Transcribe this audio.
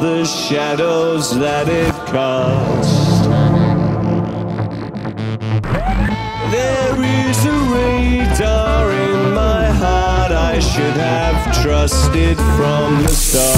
the shadows that it cast. There is a radar in my heart I should have trusted from the start.